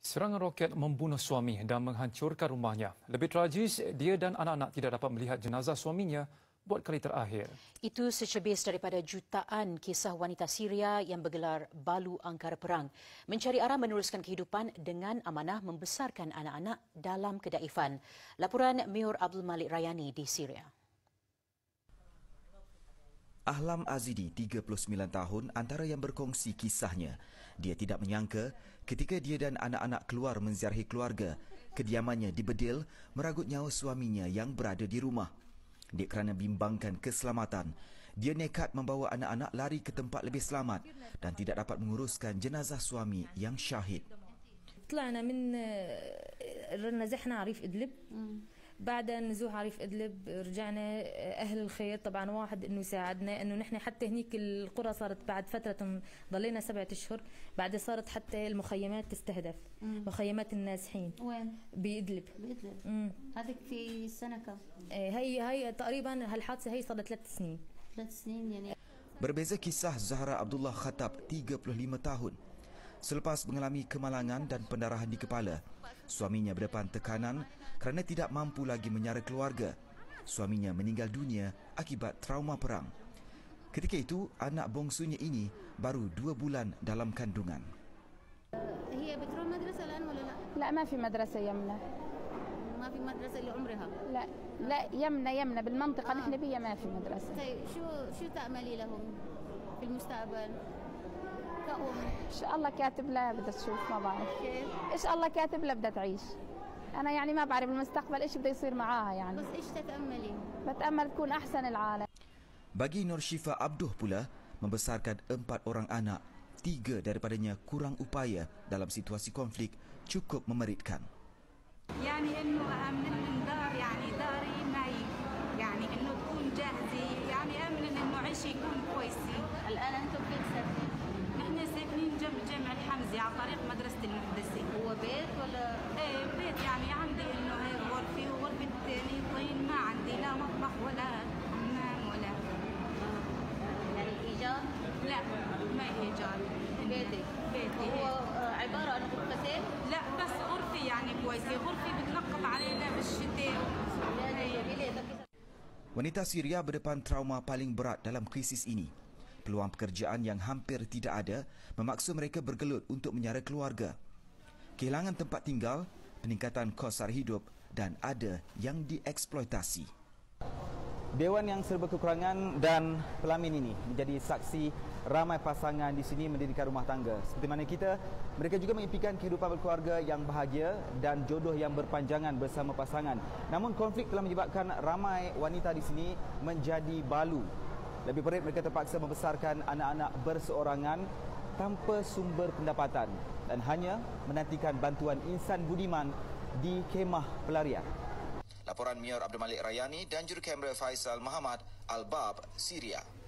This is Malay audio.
Serangan roket membunuh suami dan menghancurkan rumahnya. Lebih tragis, dia dan anak-anak tidak dapat melihat jenazah suaminya buat kali terakhir. Itu secebis daripada jutaan kisah wanita Syria yang bergelar Balu Angkara Perang. Mencari arah meneruskan kehidupan dengan amanah membesarkan anak-anak dalam kedaifan. Laporan Mayor Abdul Malik Rayani di Syria. Ahlam Azidi, 39 tahun, antara yang berkongsi kisahnya. Dia tidak menyangka ketika dia dan anak-anak keluar menziarahi keluarga, kediamannya di Bedil meragut nyawa suaminya yang berada di rumah. Dia kerana bimbangkan keselamatan, dia nekat membawa anak-anak lari ke tempat lebih selamat dan tidak dapat menguruskan jenazah suami yang syahid. طلعنا من نزحنا عريف ادلب بعد نزوح عريف أدلب رجعنا أهل الخير طبعا واحد إنه يساعدنا إنه نحن حتى هنيك القرى صارت بعد فترة ضلينا سبعة أشهر بعد صارت حتى المخيمات تستهدف مم. مخيمات النازحين وين؟ بأدلب بإدلب مم. هذيك في سنة كم؟ إيه، هي هي تقريبا هالحادثة هي صار لها ثلاث سنين ثلاث سنين يعني Berbeza kisah Zahra Abdullah Khatab, 35 tahun. Selepas mengalami kemalangan dan pendarahan di kepala, suaminya berdepan tekanan kerana tidak mampu lagi menyara keluarga. Suaminya meninggal dunia akibat trauma perang. Ketika itu, anak bongsunya ini baru dua bulan dalam kandungan. هي بتروح مدرسة الآن ولا لا؟ لا ما في مدرسة يمنى ما في مدرسة لعمرها لا لا يمنى يمنى بالمنطقة آه. نحن بيها ما في مدرسة طيب شو شو تأملي لهم في المستقبل؟ كأم إن شاء الله كاتب لها بدها تشوف ما بعرف كيف؟ إيش الله كاتب لها بدها تعيش أنا يعني ما بعرف المستقبل إيش بده يصير معاها يعني بس إيش تتأملي؟ بتأمل تكون أحسن العالم Bagi Nur Syifa Abduh pula, membesarkan empat orang anak, tiga daripadanya kurang upaya dalam situasi konflik cukup memeritkan. يعني انه امن من دار يعني داري معي يعني انه تكون جاهزه يعني امن انه عيشي يكون كويسه أنتم فين ساكنين؟ نحن جامع الحمزه على طريق مدرسة المحدثه هو بيت ولا إيه بيت يعني عندي إنه هيك غرفة وغرفة ثاني طين ما عندي لا مطبخ ولا حمام ولا يعني إيجار؟ لا ما هي إيجار بيتك بيتي هو عبارة عن غرفتين؟ لا بس غرفة يعني كويسة غرفة بتنقط علينا بالشتاء يعني هي. Wanita Syria berdepan trauma paling berat dalam krisis ini. Peluang pekerjaan yang hampir tidak ada memaksa mereka bergelut untuk menyara keluarga. Kehilangan tempat tinggal, peningkatan kos sara hidup dan ada yang dieksploitasi. Dewan yang serba kekurangan dan pelamin ini menjadi saksi ramai pasangan di sini mendirikan rumah tangga. Seperti mana kita, mereka juga mengimpikan kehidupan berkeluarga yang bahagia dan jodoh yang berpanjangan bersama pasangan. Namun konflik telah menyebabkan ramai wanita di sini menjadi balu. Lebih perit mereka terpaksa membesarkan anak-anak berseorangan tanpa sumber pendapatan dan hanya menantikan bantuan insan budiman di kemah pelarian. Laporan Mayor Abdul Malik Rayani dan juru kamera Faisal Muhammad Al-Bab, Syria.